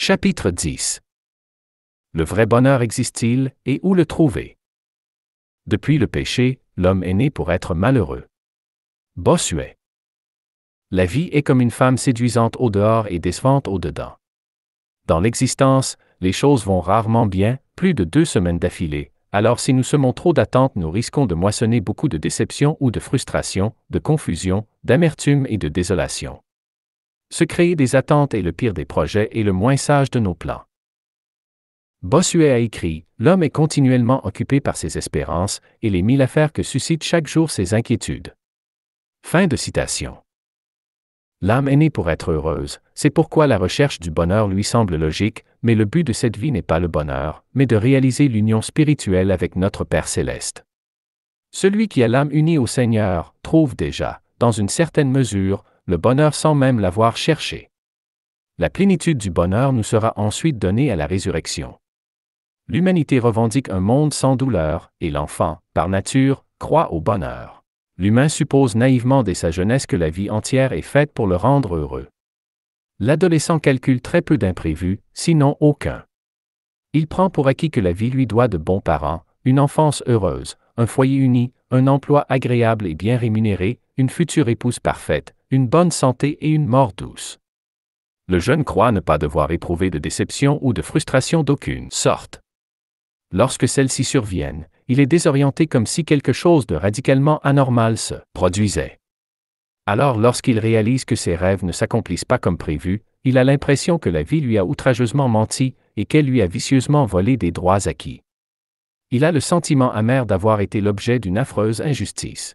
Chapitre 10 Le vrai bonheur existe-t-il et où le trouver? Depuis le péché, l'homme est né pour être malheureux. Bossuet. La vie est comme une femme séduisante au dehors et décevante au dedans. Dans l'existence, les choses vont rarement bien, plus de deux semaines d'affilée, alors si nous semons trop d'attentes, nous risquons de moissonner beaucoup de déception ou de frustration, de confusion, d'amertume et de désolation. Se créer des attentes est le pire des projets et le moins sage de nos plans. Bossuet a écrit L'homme est continuellement occupé par ses espérances et les mille affaires que suscitent chaque jour ses inquiétudes. Fin de citation. L'âme est née pour être heureuse, c'est pourquoi la recherche du bonheur lui semble logique, mais le but de cette vie n'est pas le bonheur, mais de réaliser l'union spirituelle avec notre Père céleste. Celui qui a l'âme unie au Seigneur trouve déjà, dans une certaine mesure, le bonheur sans même l'avoir cherché. La plénitude du bonheur nous sera ensuite donnée à la résurrection. L'humanité revendique un monde sans douleur, et l'enfant, par nature, croit au bonheur l'humain suppose naïvement dès sa jeunesse que la vie entière est faite pour le rendre heureux. L'adolescent calcule très peu d'imprévus, sinon aucun. Il prend pour acquis que la vie lui doit de bons parents, une enfance heureuse, un foyer uni, un emploi agréable et bien rémunéré, une future épouse parfaite, une bonne santé et une mort douce. Le jeune croit ne pas devoir éprouver de déception ou de frustration d'aucune sorte. Lorsque celles-ci surviennent, il est désorienté comme si quelque chose de radicalement anormal se produisait. Alors lorsqu'il réalise que ses rêves ne s'accomplissent pas comme prévu, il a l'impression que la vie lui a outrageusement menti et qu'elle lui a vicieusement volé des droits acquis. Il a le sentiment amer d'avoir été l'objet d'une affreuse injustice.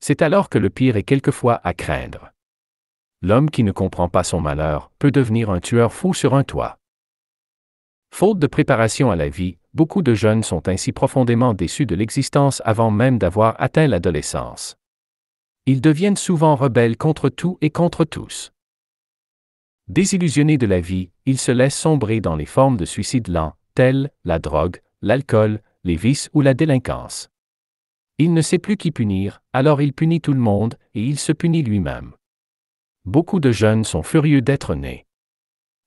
C'est alors que le pire est quelquefois à craindre. L'homme qui ne comprend pas son malheur peut devenir un tueur fou sur un toit. Faute de préparation à la vie, beaucoup de jeunes sont ainsi profondément déçus de l'existence avant même d'avoir atteint l'adolescence. Ils deviennent souvent rebelles contre tout et contre tous. Désillusionnés de la vie, ils se laissent sombrer dans les formes de suicide lent, telles la drogue, l'alcool, les vices ou la délinquance. Il ne sait plus qui punir, alors il punit tout le monde, et il se punit lui-même. Beaucoup de jeunes sont furieux d'être nés.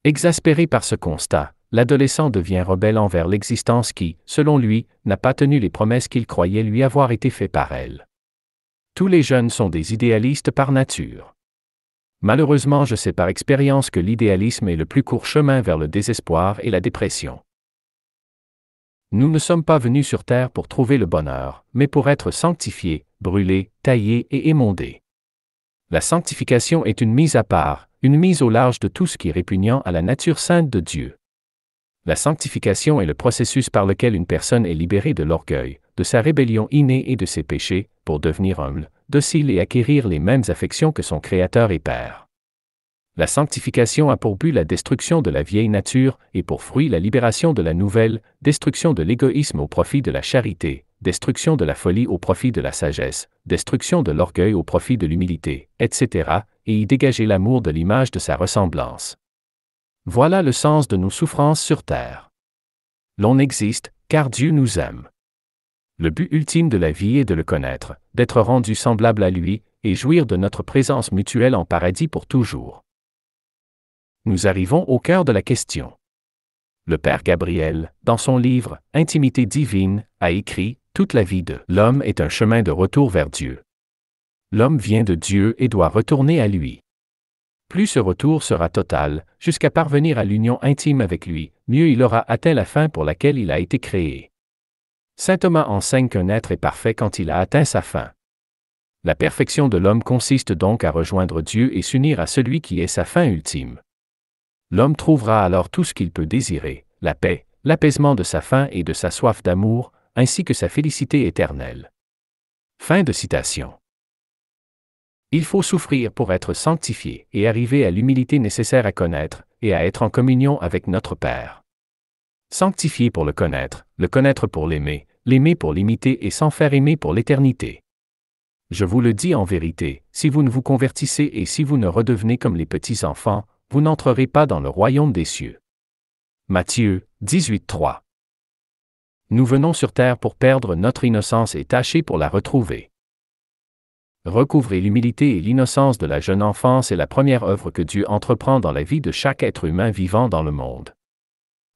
Exaspérés par ce constat, l'adolescent devient rebelle envers l'existence qui, selon lui, n'a pas tenu les promesses qu'il croyait lui avoir été faites par elle. Tous les jeunes sont des idéalistes par nature. Malheureusement, je sais par expérience que l'idéalisme est le plus court chemin vers le désespoir et la dépression. Nous ne sommes pas venus sur Terre pour trouver le bonheur, mais pour être sanctifiés, brûlés, taillés et émondés. La sanctification est une mise à part, une mise au large de tout ce qui est répugnant à la nature sainte de Dieu. La sanctification est le processus par lequel une personne est libérée de l'orgueil, de sa rébellion innée et de ses péchés, pour devenir humble, docile et acquérir les mêmes affections que son Créateur et Père. La sanctification a pour but la destruction de la vieille nature et pour fruit la libération de la nouvelle, destruction de l'égoïsme au profit de la charité, destruction de la folie au profit de la sagesse, destruction de l'orgueil au profit de l'humilité, etc., et y dégager l'amour de l'image de sa ressemblance. Voilà le sens de nos souffrances sur terre. L'on existe, car Dieu nous aime. Le but ultime de la vie est de le connaître, d'être rendu semblable à lui, et jouir de notre présence mutuelle en paradis pour toujours. Nous arrivons au cœur de la question. Le Père Gabriel, dans son livre Intimité divine, a écrit Toute la vie de l'homme est un chemin de retour vers Dieu. L'homme vient de Dieu et doit retourner à lui. Plus ce retour sera total, jusqu'à parvenir à l'union intime avec lui, mieux il aura atteint la fin pour laquelle il a été créé. Saint Thomas enseigne qu'un être est parfait quand il a atteint sa fin. La perfection de l'homme consiste donc à rejoindre Dieu et s'unir à celui qui est sa fin ultime. L'homme trouvera alors tout ce qu'il peut désirer, la paix, l'apaisement de sa faim et de sa soif d'amour, ainsi que sa félicité éternelle. Fin de citation. Il faut souffrir pour être sanctifié et arriver à l'humilité nécessaire à connaître et à être en communion avec notre Père. Sanctifié pour le connaître, le connaître pour l'aimer, l'aimer pour l'imiter et s'en faire aimer pour l'éternité. Je vous le dis en vérité, si vous ne vous convertissez et si vous ne redevenez comme les petits enfants, vous n'entrerez pas dans le royaume des cieux. Matthieu 18.3 Nous venons sur terre pour perdre notre innocence et tâcher pour la retrouver. Recouvrer l'humilité et l'innocence de la jeune enfance est la première œuvre que Dieu entreprend dans la vie de chaque être humain vivant dans le monde.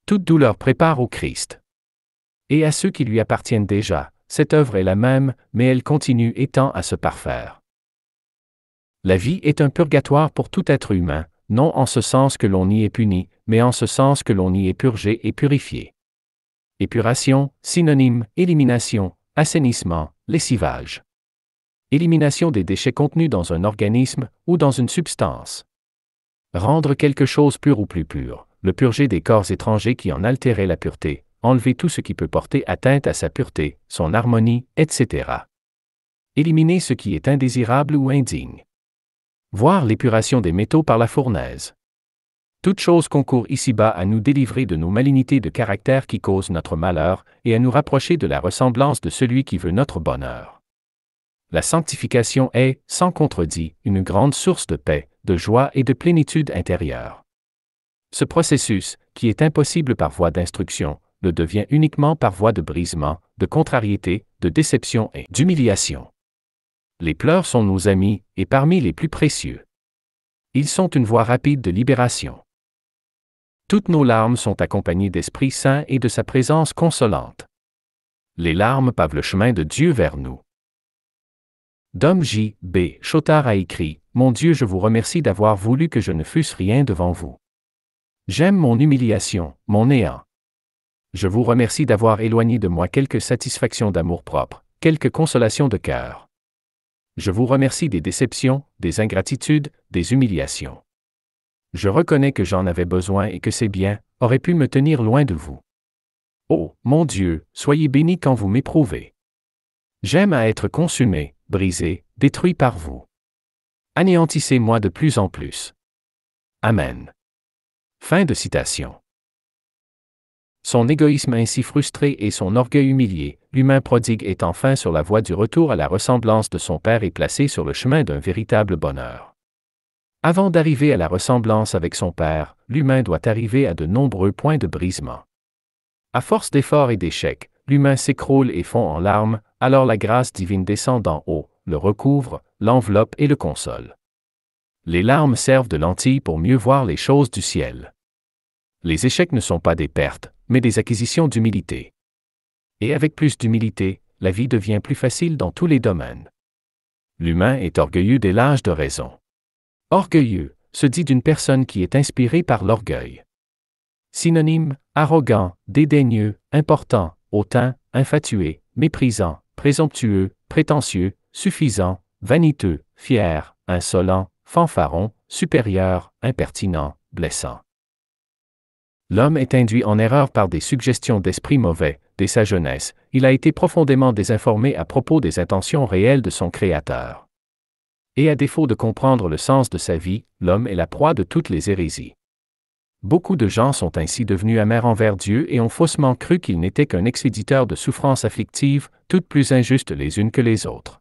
Toute douleur prépare au Christ. Et à ceux qui lui appartiennent déjà, cette œuvre est la même, mais elle continue et tend à se parfaire. La vie est un purgatoire pour tout être humain, non en ce sens que l'on y est puni, mais en ce sens que l'on y est purgé et purifié. Épuration, synonyme, élimination, assainissement, lessivage. Élimination des déchets contenus dans un organisme ou dans une substance. Rendre quelque chose pur ou plus pur, le purger des corps étrangers qui en altéraient la pureté, enlever tout ce qui peut porter atteinte à sa pureté, son harmonie, etc. Éliminer ce qui est indésirable ou indigne. Voir l'épuration des métaux par la fournaise. Toute chose concourt ici-bas à nous délivrer de nos malignités de caractère qui causent notre malheur et à nous rapprocher de la ressemblance de celui qui veut notre bonheur. La sanctification est, sans contredit, une grande source de paix, de joie et de plénitude intérieure. Ce processus, qui est impossible par voie d'instruction, le devient uniquement par voie de brisement, de contrariété, de déception et d'humiliation. Les pleurs sont nos amis, et parmi les plus précieux. Ils sont une voie rapide de libération. Toutes nos larmes sont accompagnées d'Esprit Saint et de sa présence consolante. Les larmes pavent le chemin de Dieu vers nous. Dom J. B. Chotard a écrit Mon Dieu, je vous remercie d'avoir voulu que je ne fusse rien devant vous. J'aime mon humiliation, mon néant. Je vous remercie d'avoir éloigné de moi quelques satisfactions d'amour-propre, quelques consolations de cœur. Je vous remercie des déceptions, des ingratitudes, des humiliations. Je reconnais que j'en avais besoin et que ces biens auraient pu me tenir loin de vous. Oh, mon Dieu, soyez béni quand vous m'éprouvez. J'aime à être consumé, brisé, détruit par vous. Anéantissez-moi de plus en plus. Amen. Fin de citation. Son égoïsme ainsi frustré et son orgueil humilié, l'humain prodigue est enfin sur la voie du retour à la ressemblance de son Père et placé sur le chemin d'un véritable bonheur. Avant d'arriver à la ressemblance avec son Père, l'humain doit arriver à de nombreux points de brisement. À force d'efforts et d'échecs, l'humain s'écroule et fond en larmes, alors la grâce divine descend d'en haut, le recouvre, l'enveloppe et le console. Les larmes servent de lentilles pour mieux voir les choses du ciel. Les échecs ne sont pas des pertes, mais des acquisitions d'humilité. Et avec plus d'humilité, la vie devient plus facile dans tous les domaines. L'humain est orgueilleux dès l'âge de raison. Orgueilleux se dit d'une personne qui est inspirée par l'orgueil. Synonyme arrogant, dédaigneux, important, hautain, infatué, méprisant, présomptueux, prétentieux, suffisant, vaniteux, fier, insolent, fanfaron, supérieur, impertinent, blessant. L'homme est induit en erreur par des suggestions d'esprit mauvais, dès sa jeunesse, il a été profondément désinformé à propos des intentions réelles de son Créateur. Et à défaut de comprendre le sens de sa vie, l'homme est la proie de toutes les hérésies. Beaucoup de gens sont ainsi devenus amers envers Dieu et ont faussement cru qu'il n'était qu'un expéditeur de souffrances afflictives, toutes plus injustes les unes que les autres.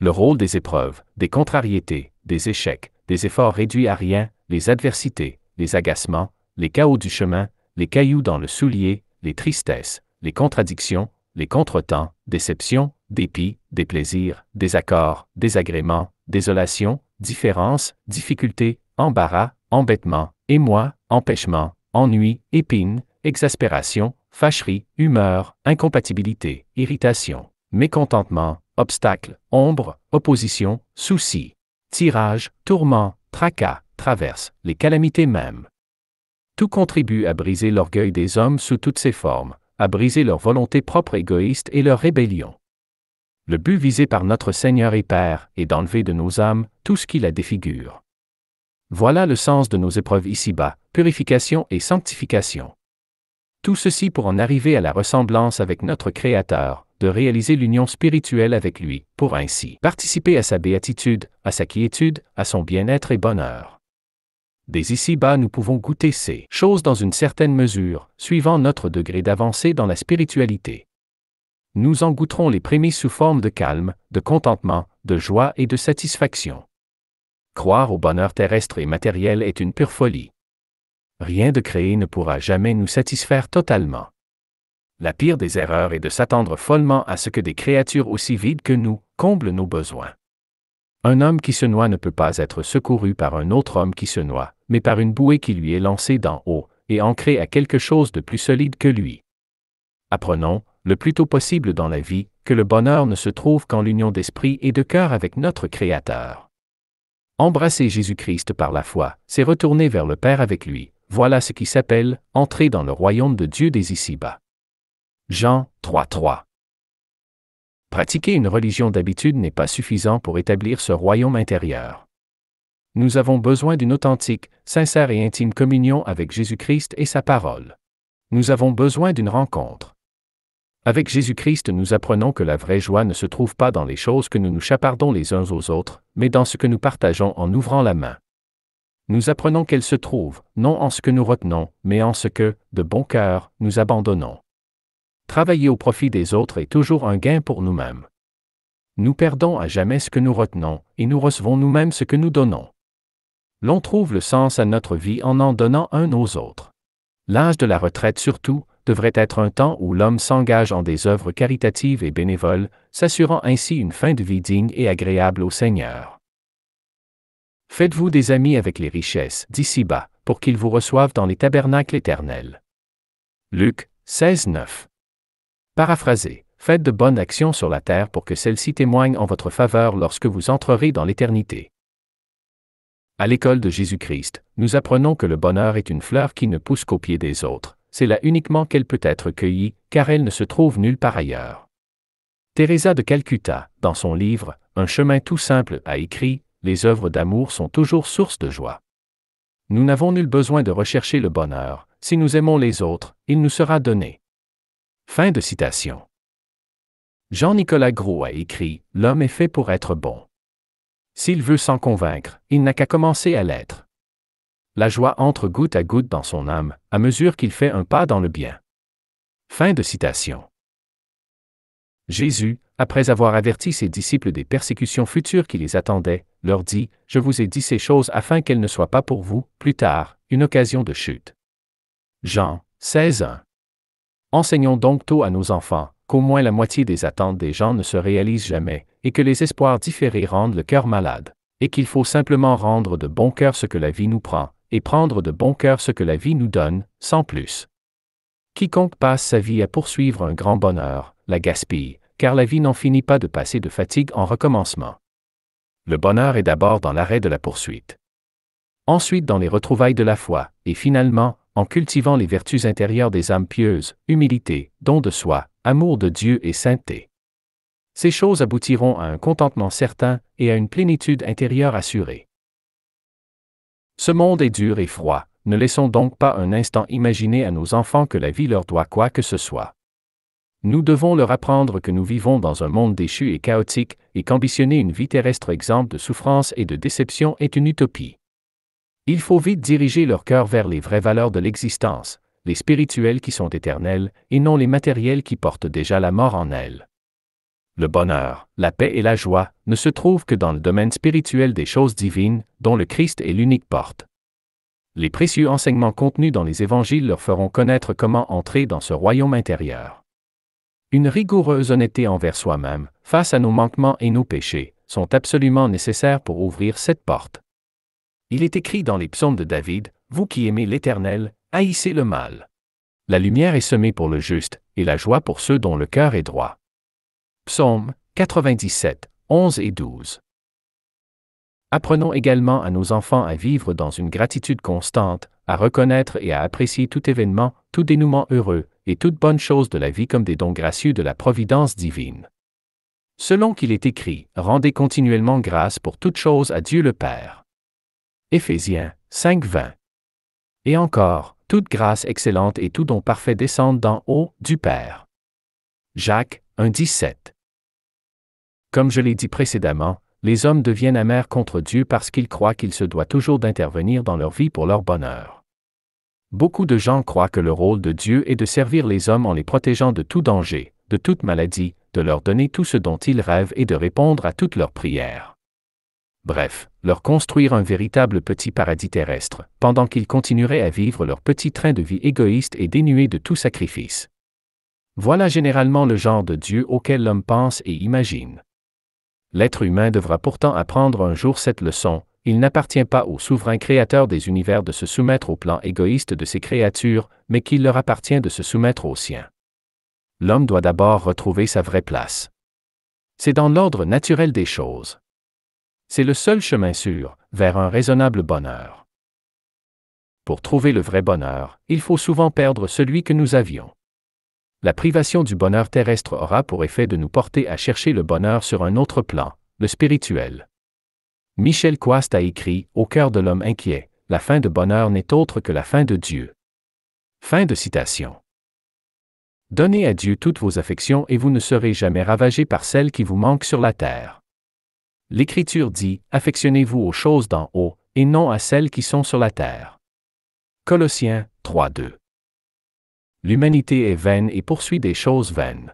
Le rôle des épreuves, des contrariétés, des échecs, des efforts réduits à rien, les adversités, les agacements, les chaos du chemin, les cailloux dans le soulier, les tristesses, les contradictions, les contretemps, déceptions, dépit, déplaisir, désaccord, désagrément, désolation, différence, difficulté, embarras, embêtement, émoi, empêchement, ennui, épine, exaspération, fâcherie, humeur, incompatibilité, irritation, mécontentement, obstacle, ombre, opposition, souci, tirage, tourment, tracas, traverse, les calamités mêmes. Tout contribue à briser l'orgueil des hommes sous toutes ses formes, à briser leur volonté propre égoïste et leur rébellion. Le but visé par notre Seigneur et Père est d'enlever de nos âmes tout ce qui la défigure. Voilà le sens de nos épreuves ici-bas, purification et sanctification. Tout ceci pour en arriver à la ressemblance avec notre Créateur, de réaliser l'union spirituelle avec lui, pour ainsi participer à sa béatitude, à sa quiétude, à son bien-être et bonheur. Dès ici-bas nous pouvons goûter ces choses dans une certaine mesure, suivant notre degré d'avancée dans la spiritualité nous en goûterons les prémices sous forme de calme, de contentement, de joie et de satisfaction. Croire au bonheur terrestre et matériel est une pure folie. Rien de créé ne pourra jamais nous satisfaire totalement. La pire des erreurs est de s'attendre follement à ce que des créatures aussi vides que nous comblent nos besoins. Un homme qui se noie ne peut pas être secouru par un autre homme qui se noie, mais par une bouée qui lui est lancée d'en haut, et ancrée à quelque chose de plus solide que lui. Apprenons, le plus tôt possible dans la vie, que le bonheur ne se trouve qu'en l'union d'esprit et de cœur avec notre Créateur. Embrasser Jésus-Christ par la foi, c'est retourner vers le Père avec lui, voilà ce qui s'appelle entrer dans le royaume de Dieu des ici-bas. Jean 3.3 Pratiquer une religion d'habitude n'est pas suffisant pour établir ce royaume intérieur. Nous avons besoin d'une authentique, sincère et intime communion avec Jésus-Christ et sa parole. Nous avons besoin d'une rencontre. Avec Jésus-Christ, nous apprenons que la vraie joie ne se trouve pas dans les choses que nous nous chapardons les uns aux autres, mais dans ce que nous partageons en ouvrant la main. Nous apprenons qu'elle se trouve, non en ce que nous retenons, mais en ce que, de bon cœur, nous abandonnons. Travailler au profit des autres est toujours un gain pour nous-mêmes. Nous perdons à jamais ce que nous retenons, et nous recevons nous-mêmes ce que nous donnons. L'on trouve le sens à notre vie en en donnant un aux autres. L'âge de la retraite surtout, devrait être un temps où l'homme s'engage en des œuvres caritatives et bénévoles, s'assurant ainsi une fin de vie digne et agréable au Seigneur. Faites-vous des amis avec les richesses d'ici-bas, pour qu'ils vous reçoivent dans les tabernacles éternels. Luc 16, 9. Paraphrasé. Faites de bonnes actions sur la terre pour que celles-ci témoignent en votre faveur lorsque vous entrerez dans l'éternité. À l'école de Jésus-Christ, nous apprenons que le bonheur est une fleur qui ne pousse qu'au pied des autres, c'est là uniquement qu'elle peut être cueillie, car elle ne se trouve nulle part ailleurs. Teresa de Calcutta, dans son livre Un chemin tout simple, a écrit Les œuvres d'amour sont toujours source de joie. Nous n'avons nul besoin de rechercher le bonheur, si nous aimons les autres, il nous sera donné. Fin de citation. Jean-Nicolas Gros a écrit L'homme est fait pour être bon. S'il veut s'en convaincre, il n'a qu'à commencer à l'être. La joie entre goutte à goutte dans son âme, à mesure qu'il fait un pas dans le bien. Fin de citation. Jésus, après avoir averti ses disciples des persécutions futures qui les attendaient, leur dit, Je vous ai dit ces choses afin qu'elles ne soient pas pour vous, plus tard, une occasion de chute. Jean 16. Enseignons donc tôt à nos enfants qu'au moins la moitié des attentes des gens ne se réalisent jamais, et que les espoirs différés rendent le cœur malade, et qu'il faut simplement rendre de bon cœur ce que la vie nous prend, et prendre de bon cœur ce que la vie nous donne, sans plus. Quiconque passe sa vie à poursuivre un grand bonheur, la gaspille, car la vie n'en finit pas de passer de fatigue en recommencement. Le bonheur est d'abord dans l'arrêt de la poursuite. Ensuite dans les retrouvailles de la foi, et finalement, en cultivant les vertus intérieures des âmes pieuses, humilité, don de soi, amour de Dieu et sainteté. Ces choses aboutiront à un contentement certain et à une plénitude intérieure assurée. Ce monde est dur et froid, ne laissons donc pas un instant imaginer à nos enfants que la vie leur doit quoi que ce soit. Nous devons leur apprendre que nous vivons dans un monde déchu et chaotique, et qu'ambitionner une vie terrestre exempte de souffrance et de déception est une utopie. Il faut vite diriger leur cœur vers les vraies valeurs de l'existence, les spirituelles qui sont éternelles, et non les matérielles qui portent déjà la mort en elles. Le bonheur, la paix et la joie ne se trouvent que dans le domaine spirituel des choses divines, dont le Christ est l'unique porte. Les précieux enseignements contenus dans les évangiles leur feront connaître comment entrer dans ce royaume intérieur. Une rigoureuse honnêteté envers soi-même, face à nos manquements et nos péchés, sont absolument nécessaires pour ouvrir cette porte. Il est écrit dans les psaumes de David, Vous qui aimez l'Éternel, haïssez le mal. La lumière est semée pour le juste, et la joie pour ceux dont le cœur est droit. Psaume 97, 11 et 12. Apprenons également à nos enfants à vivre dans une gratitude constante, à reconnaître et à apprécier tout événement, tout dénouement heureux, et toute bonne chose de la vie comme des dons gracieux de la providence divine. Selon qu'il est écrit, rendez continuellement grâce pour toutes choses à Dieu le Père. Éphésiens 5.20. Et encore, toute grâce excellente et tout don parfait descendent d'en haut, du Père. Jacques 1.17. Comme je l'ai dit précédemment, les hommes deviennent amers contre Dieu parce qu'ils croient qu'il se doit toujours d'intervenir dans leur vie pour leur bonheur. Beaucoup de gens croient que le rôle de Dieu est de servir les hommes en les protégeant de tout danger, de toute maladie, de leur donner tout ce dont ils rêvent et de répondre à toutes leurs prières bref, leur construire un véritable petit paradis terrestre, pendant qu'ils continueraient à vivre leur petit train de vie égoïste et dénué de tout sacrifice. Voilà généralement le genre de Dieu auquel l'homme pense et imagine. L'être humain devra pourtant apprendre un jour cette leçon, il n'appartient pas au souverain créateur des univers de se soumettre au plan égoïste de ses créatures, mais qu'il leur appartient de se soumettre au sien. L'homme doit d'abord retrouver sa vraie place. C'est dans l'ordre naturel des choses. C'est le seul chemin sûr vers un raisonnable bonheur. Pour trouver le vrai bonheur, il faut souvent perdre celui que nous avions. La privation du bonheur terrestre aura pour effet de nous porter à chercher le bonheur sur un autre plan, le spirituel. Michel Quast a écrit Au cœur de l'homme inquiet, la fin de bonheur n'est autre que la fin de Dieu. Fin de citation. Donnez à Dieu toutes vos affections et vous ne serez jamais ravagés par celles qui vous manquent sur la terre. L'Écriture dit, Affectionnez-vous aux choses d'en haut, et non à celles qui sont sur la terre. Colossiens 3.2 L'humanité est vaine et poursuit des choses vaines.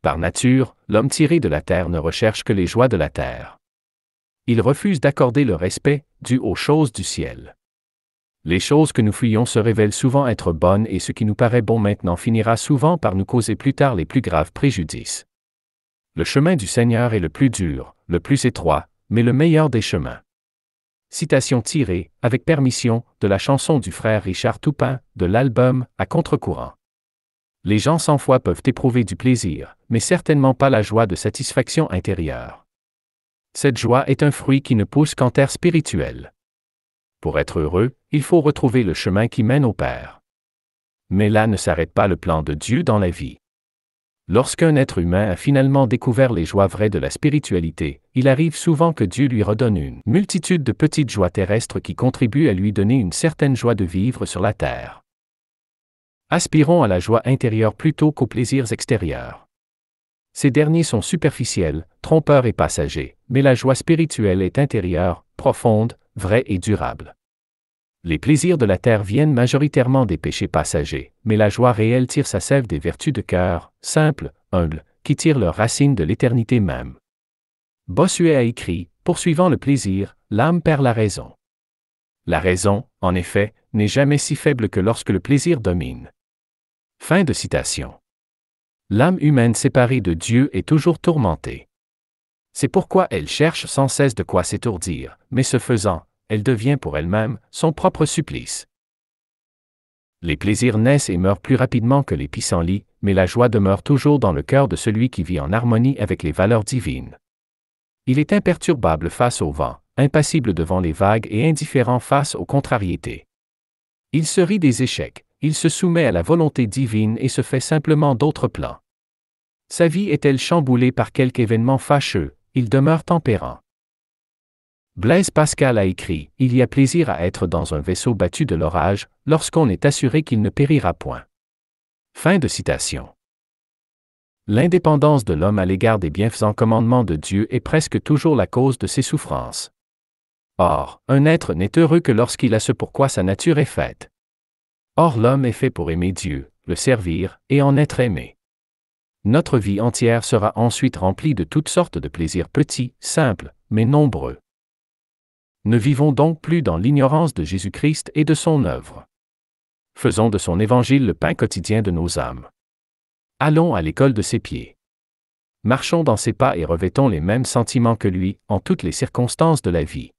Par nature, l'homme tiré de la terre ne recherche que les joies de la terre. Il refuse d'accorder le respect dû aux choses du ciel. Les choses que nous fuyons se révèlent souvent être bonnes et ce qui nous paraît bon maintenant finira souvent par nous causer plus tard les plus graves préjudices. Le chemin du Seigneur est le plus dur, le plus étroit, mais le meilleur des chemins. Citation tirée, avec permission, de la chanson du frère Richard Toupin, de l'album À contre-courant. Les gens sans foi peuvent éprouver du plaisir, mais certainement pas la joie de satisfaction intérieure. Cette joie est un fruit qui ne pousse qu'en terre spirituelle. Pour être heureux, il faut retrouver le chemin qui mène au Père. Mais là ne s'arrête pas le plan de Dieu dans la vie. Lorsqu'un être humain a finalement découvert les joies vraies de la spiritualité, il arrive souvent que Dieu lui redonne une multitude de petites joies terrestres qui contribuent à lui donner une certaine joie de vivre sur la terre. Aspirons à la joie intérieure plutôt qu'aux plaisirs extérieurs. Ces derniers sont superficiels, trompeurs et passagers, mais la joie spirituelle est intérieure, profonde, vraie et durable. Les plaisirs de la terre viennent majoritairement des péchés passagers, mais la joie réelle tire sa sève des vertus de cœur, simples, humbles, qui tirent leurs racines de l'éternité même. Bossuet a écrit, Poursuivant le plaisir, l'âme perd la raison. La raison, en effet, n'est jamais si faible que lorsque le plaisir domine. Fin de citation. L'âme humaine séparée de Dieu est toujours tourmentée. C'est pourquoi elle cherche sans cesse de quoi s'étourdir, mais ce faisant, elle devient pour elle-même son propre supplice. Les plaisirs naissent et meurent plus rapidement que les pissenlits, mais la joie demeure toujours dans le cœur de celui qui vit en harmonie avec les valeurs divines. Il est imperturbable face au vent, impassible devant les vagues et indifférent face aux contrariétés. Il se rit des échecs, il se soumet à la volonté divine et se fait simplement d'autres plans. Sa vie est-elle chamboulée par quelque événement fâcheux, il demeure tempérant. Blaise Pascal a écrit Il y a plaisir à être dans un vaisseau battu de l'orage, lorsqu'on est assuré qu'il ne périra point. Fin de citation. L'indépendance de l'homme à l'égard des bienfaisants commandements de Dieu est presque toujours la cause de ses souffrances. Or, un être n'est heureux que lorsqu'il a ce pourquoi sa nature est faite. Or l'homme est fait pour aimer Dieu, le servir, et en être aimé. Notre vie entière sera ensuite remplie de toutes sortes de plaisirs petits, simples, mais nombreux. Ne vivons donc plus dans l'ignorance de Jésus-Christ et de son œuvre. Faisons de son évangile le pain quotidien de nos âmes. Allons à l'école de ses pieds. Marchons dans ses pas et revêtons les mêmes sentiments que lui, en toutes les circonstances de la vie.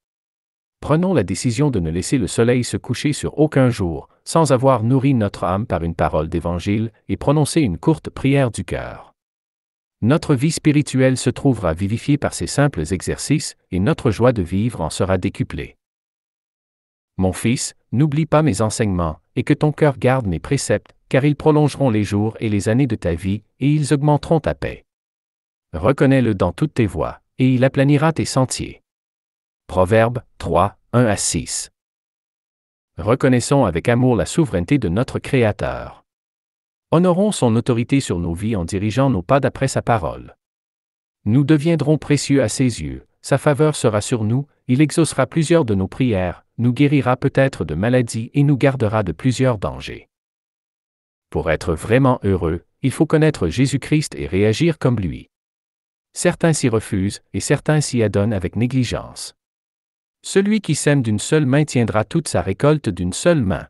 Prenons la décision de ne laisser le soleil se coucher sur aucun jour, sans avoir nourri notre âme par une parole d'évangile, et prononcer une courte prière du cœur. Notre vie spirituelle se trouvera vivifiée par ces simples exercices, et notre joie de vivre en sera décuplée. Mon fils, n'oublie pas mes enseignements, et que ton cœur garde mes préceptes, car ils prolongeront les jours et les années de ta vie, et ils augmenteront ta paix. Reconnais-le dans toutes tes voies, et il aplanira tes sentiers. Proverbe 3, 1 à 6. Reconnaissons avec amour la souveraineté de notre Créateur. Honorons son autorité sur nos vies en dirigeant nos pas d'après sa parole. Nous deviendrons précieux à ses yeux, sa faveur sera sur nous, il exaucera plusieurs de nos prières, nous guérira peut-être de maladies et nous gardera de plusieurs dangers. Pour être vraiment heureux, il faut connaître Jésus-Christ et réagir comme lui. Certains s'y refusent et certains s'y adonnent avec négligence. Celui qui sème d'une seule main tiendra toute sa récolte d'une seule main.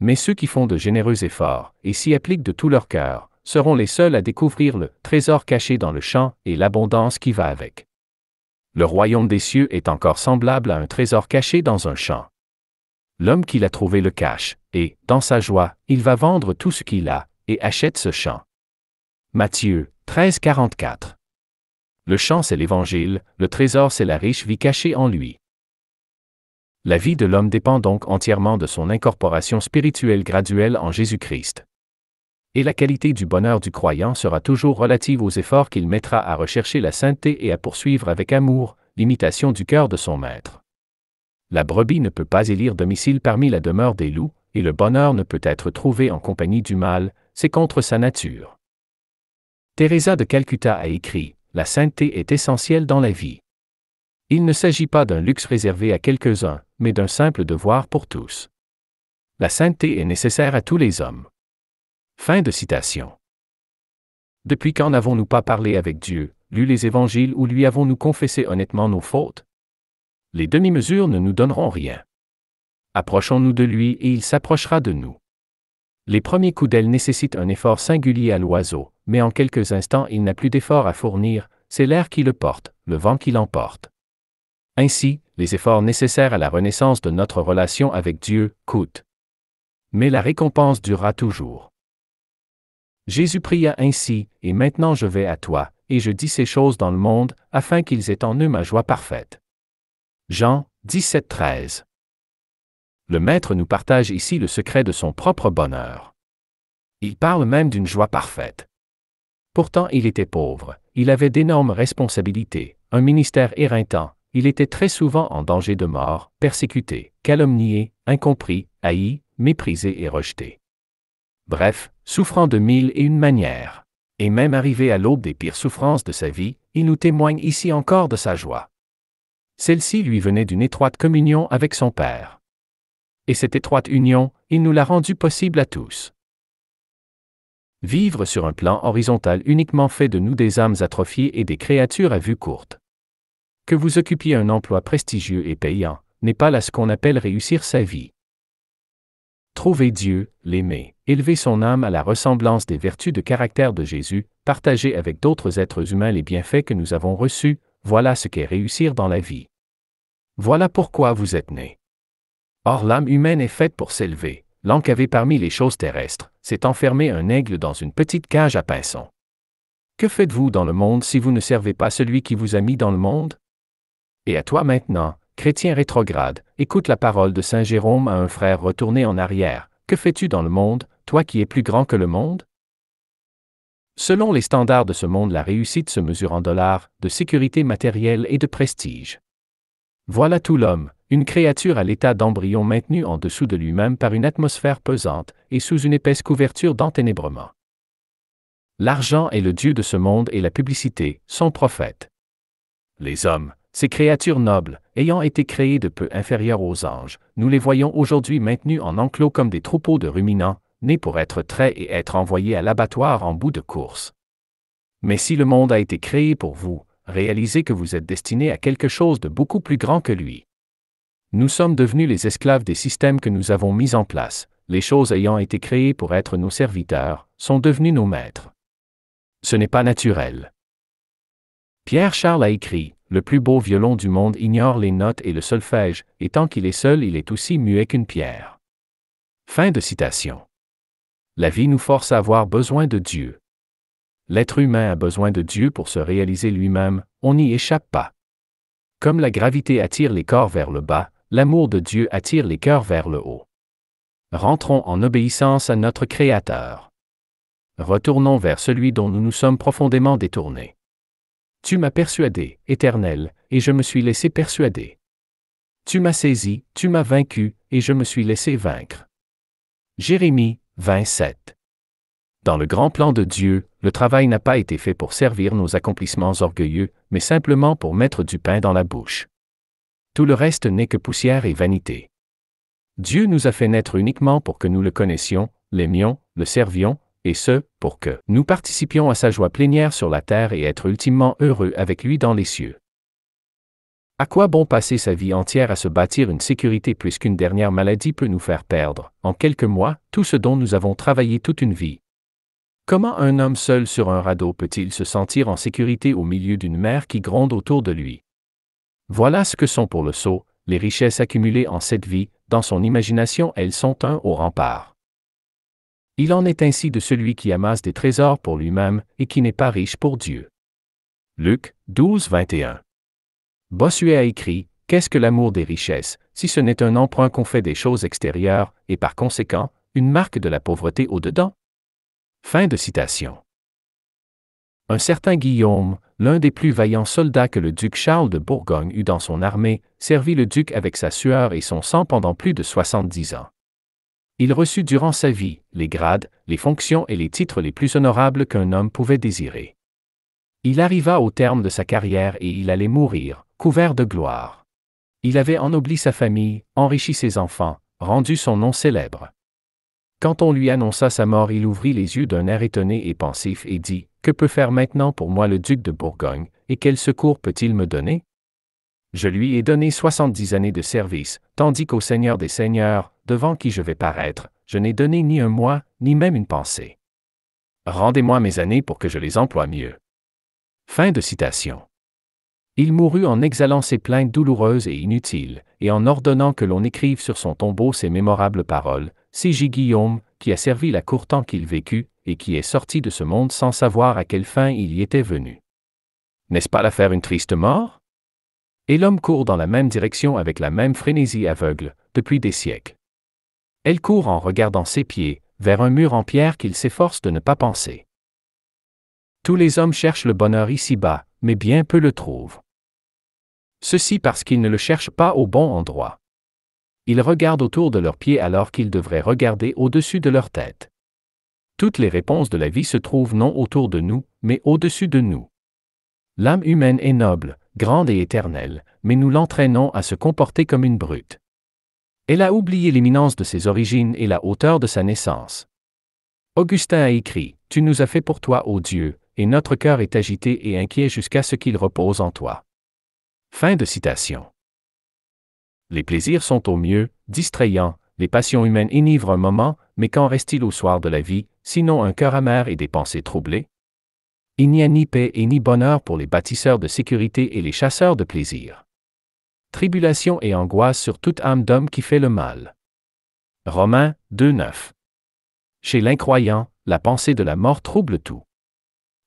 Mais ceux qui font de généreux efforts, et s'y appliquent de tout leur cœur, seront les seuls à découvrir le trésor caché dans le champ et l'abondance qui va avec. Le royaume des cieux est encore semblable à un trésor caché dans un champ. L'homme qui l'a trouvé le cache, et, dans sa joie, il va vendre tout ce qu'il a, et achète ce champ. Matthieu 13, 44. Le champ, c'est l'Évangile, le trésor, c'est la riche vie cachée en lui. La vie de l'homme dépend donc entièrement de son incorporation spirituelle graduelle en Jésus-Christ. Et la qualité du bonheur du croyant sera toujours relative aux efforts qu'il mettra à rechercher la sainteté et à poursuivre avec amour l'imitation du cœur de son maître. La brebis ne peut pas élire domicile parmi la demeure des loups, et le bonheur ne peut être trouvé en compagnie du mal, c'est contre sa nature. Teresa de Calcutta a écrit La sainteté est essentielle dans la vie. Il ne s'agit pas d'un luxe réservé à quelques-uns, mais d'un simple devoir pour tous. La sainteté est nécessaire à tous les hommes. Fin de citation. Depuis quand n'avons-nous pas parlé avec Dieu, lu les évangiles ou lui avons-nous confessé honnêtement nos fautes? Les demi-mesures ne nous donneront rien. Approchons-nous de lui et il s'approchera de nous. Les premiers coups d'aile nécessitent un effort singulier à l'oiseau, mais en quelques instants il n'a plus d'effort à fournir, c'est l'air qui le porte, le vent qui l'emporte. Ainsi, les efforts nécessaires à la renaissance de notre relation avec Dieu coûtent. Mais la récompense durera toujours. Jésus pria ainsi, Et maintenant je vais à toi, et je dis ces choses dans le monde, afin qu'ils aient en eux ma joie parfaite. Jean 17, 13. Le Maître nous partage ici le secret de son propre bonheur. Il parle même d'une joie parfaite. Pourtant il était pauvre, il avait d'énormes responsabilités, un ministère éreintant, il était très souvent en danger de mort, persécuté, calomnié, incompris, haï, méprisé et rejeté. Bref, souffrant de mille et une manières. Et même arrivé à l'aube des pires souffrances de sa vie, il nous témoigne ici encore de sa joie. Celle-ci lui venait d'une étroite communion avec son Père. Et cette étroite union, il nous l'a rendue possible à tous. Vivre sur un plan horizontal uniquement fait de nous des âmes atrophiées et des créatures à vue courte. Que vous occupiez un emploi prestigieux et payant, n'est pas là ce qu'on appelle réussir sa vie. Trouver Dieu, l'aimer, élever son âme à la ressemblance des vertus de caractère de Jésus, partager avec d'autres êtres humains les bienfaits que nous avons reçus, voilà ce qu'est réussir dans la vie. Voilà pourquoi vous êtes né. Or l'âme humaine est faite pour s'élever, l'encaver parmi les choses terrestres, c'est enfermer un aigle dans une petite cage à pinsons. Que faites-vous dans le monde si vous ne servez pas celui qui vous a mis dans le monde? Et à toi maintenant, chrétien rétrograde, écoute la parole de Saint Jérôme à un frère retourné en arrière. Que fais-tu dans le monde, toi qui es plus grand que le monde? Selon les standards de ce monde, la réussite se mesure en dollars, de sécurité matérielle et de prestige. Voilà tout l'homme, une créature à l'état d'embryon maintenu en dessous de lui-même par une atmosphère pesante et sous une épaisse couverture d'enténébrement. L'argent est le dieu de ce monde et la publicité, son prophète. Les hommes, ces créatures nobles, ayant été créées de peu inférieures aux anges, nous les voyons aujourd'hui maintenus en enclos comme des troupeaux de ruminants, nés pour être traits et être envoyés à l'abattoir en bout de course. Mais si le monde a été créé pour vous, réalisez que vous êtes destinés à quelque chose de beaucoup plus grand que lui. Nous sommes devenus les esclaves des systèmes que nous avons mis en place, les choses ayant été créées pour être nos serviteurs, sont devenues nos maîtres. Ce n'est pas naturel. Pierre Charles a écrit le plus beau violon du monde ignore les notes et le solfège, et tant qu'il est seul, il est aussi muet qu'une pierre. Fin de citation. La vie nous force à avoir besoin de Dieu. L'être humain a besoin de Dieu pour se réaliser lui-même, on n'y échappe pas. Comme la gravité attire les corps vers le bas, l'amour de Dieu attire les cœurs vers le haut. Rentrons en obéissance à notre Créateur. Retournons vers celui dont nous nous sommes profondément détournés. Tu m'as persuadé, Éternel, et je me suis laissé persuader. Tu m'as saisi, tu m'as vaincu, et je me suis laissé vaincre. Jérémie 27. Dans le grand plan de Dieu, le travail n'a pas été fait pour servir nos accomplissements orgueilleux, mais simplement pour mettre du pain dans la bouche. Tout le reste n'est que poussière et vanité. Dieu nous a fait naître uniquement pour que nous le connaissions, l'aimions, le servions, et ce, pour que nous participions à sa joie plénière sur la terre et être ultimement heureux avec lui dans les cieux. À quoi bon passer sa vie entière à se bâtir une sécurité puisqu'une dernière maladie peut nous faire perdre, en quelques mois, tout ce dont nous avons travaillé toute une vie Comment un homme seul sur un radeau peut-il se sentir en sécurité au milieu d'une mer qui gronde autour de lui? Voilà ce que sont pour le sot les richesses accumulées en cette vie, dans son imagination elles sont un au rempart. Il en est ainsi de celui qui amasse des trésors pour lui-même et qui n'est pas riche pour Dieu. Luc 12, 21. Bossuet a écrit Qu'est-ce que l'amour des richesses, si ce n'est un emprunt qu'on fait des choses extérieures, et par conséquent, une marque de la pauvreté au-dedans? Fin de citation. Un certain Guillaume, l'un des plus vaillants soldats que le duc Charles de Bourgogne eut dans son armée, servit le duc avec sa sueur et son sang pendant plus de soixante-dix ans. Il reçut durant sa vie les grades, les fonctions et les titres les plus honorables qu'un homme pouvait désirer. Il arriva au terme de sa carrière et il allait mourir, couvert de gloire. Il avait ennobli sa famille, enrichi ses enfants, rendu son nom célèbre. Quand on lui annonça sa mort, il ouvrit les yeux d'un air étonné et pensif et dit Que peut faire maintenant pour moi le duc de Bourgogne, et quel secours peut-il me donner? Je lui ai donné soixante-dix années de service, tandis qu'au Seigneur des Seigneurs, devant qui je vais paraître, je n'ai donné ni un mois, ni même une pensée. Rendez-moi mes années pour que je les emploie mieux. Fin de citation. Il mourut en exhalant ses plaintes douloureuses et inutiles, et en ordonnant que l'on écrive sur son tombeau ces mémorables paroles, c'est J. Guillaume, qui a servi la cour tant qu'il vécut, et qui est sorti de ce monde sans savoir à quelle fin il y était venu. N'est-ce pas la faire une triste mort? Et l'homme court dans la même direction avec la même frénésie aveugle, depuis des siècles. Elle court en regardant ses pieds, vers un mur en pierre qu'il s'efforce de ne pas penser. Tous les hommes cherchent le bonheur ici-bas, mais bien peu le trouvent. Ceci parce qu'ils ne le cherchent pas au bon endroit. Ils regardent autour de leurs pieds alors qu'ils devraient regarder au-dessus de leur tête. Toutes les réponses de la vie se trouvent non autour de nous, mais au-dessus de nous. L'âme humaine est noble, grande et éternelle, mais nous l'entraînons à se comporter comme une brute. Elle a oublié l'éminence de ses origines et la hauteur de sa naissance. Augustin a écrit, Tu nous as fait pour toi, ô Dieu, et notre cœur est agité et inquiet jusqu'à ce qu'il repose en toi. Fin de citation. Les plaisirs sont au mieux, distrayants, les passions humaines enivrent un moment, mais qu'en reste-t-il au soir de la vie, sinon un cœur amer et des pensées troublées? Il n'y a ni paix et ni bonheur pour les bâtisseurs de sécurité et les chasseurs de plaisir. Tribulation et angoisse sur toute âme d'homme qui fait le mal. Romains 2.9. Chez l'incroyant, la pensée de la mort trouble tout.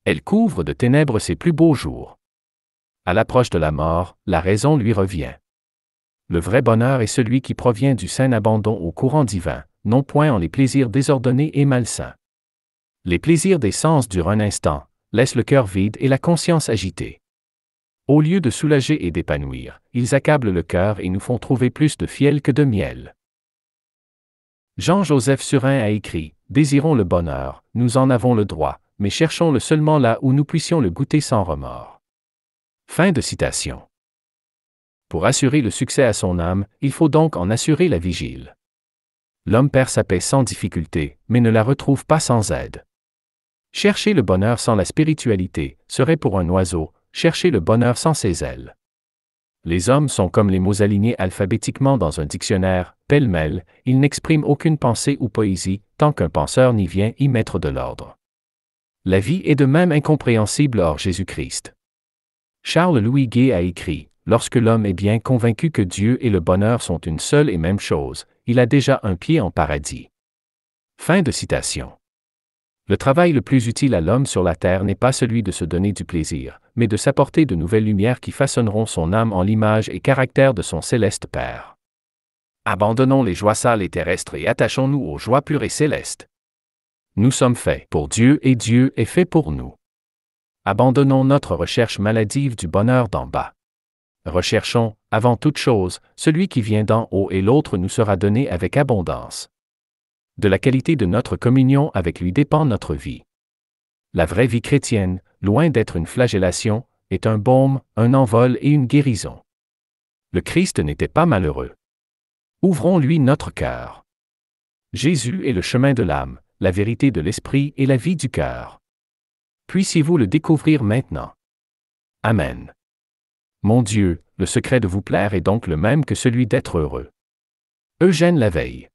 Elle couvre de ténèbres ses plus beaux jours. À l'approche de la mort, la raison lui revient. Le vrai bonheur est celui qui provient du sain abandon au courant divin, non point en les plaisirs désordonnés et malsains. Les plaisirs des sens durent un instant, laissent le cœur vide et la conscience agitée. Au lieu de soulager et d'épanouir, ils accablent le cœur et nous font trouver plus de fiel que de miel. Jean-Joseph Surin a écrit Désirons le bonheur, nous en avons le droit, mais cherchons-le seulement là où nous puissions le goûter sans remords. Fin de citation. Pour assurer le succès à son âme, il faut donc en assurer la vigile. L'homme perd sa paix sans difficulté, mais ne la retrouve pas sans aide. Chercher le bonheur sans la spiritualité serait pour un oiseau, chercher le bonheur sans ses ailes. Les hommes sont comme les mots alignés alphabétiquement dans un dictionnaire, pêle-mêle, ils n'expriment aucune pensée ou poésie, tant qu'un penseur n'y vient y mettre de l'ordre. La vie est de même incompréhensible hors Jésus-Christ. Charles Louis Gay a écrit Lorsque l'homme est bien convaincu que Dieu et le bonheur sont une seule et même chose, il a déjà un pied en paradis. Fin de citation. Le travail le plus utile à l'homme sur la terre n'est pas celui de se donner du plaisir, mais de s'apporter de nouvelles lumières qui façonneront son âme en l'image et caractère de son céleste Père. Abandonnons les joies sales et terrestres et attachons-nous aux joies pures et célestes. Nous sommes faits pour Dieu et Dieu est fait pour nous. Abandonnons notre recherche maladive du bonheur d'en bas. Recherchons, avant toute chose, celui qui vient d'en haut et l'autre nous sera donné avec abondance. De la qualité de notre communion avec lui dépend notre vie. La vraie vie chrétienne, loin d'être une flagellation, est un baume, un envol et une guérison. Le Christ n'était pas malheureux. Ouvrons-lui notre cœur. Jésus est le chemin de l'âme, la vérité de l'esprit et la vie du cœur. Puissiez-vous le découvrir maintenant. Amen. Mon Dieu, le secret de vous plaire est donc le même que celui d'être heureux. Eugène Laveille.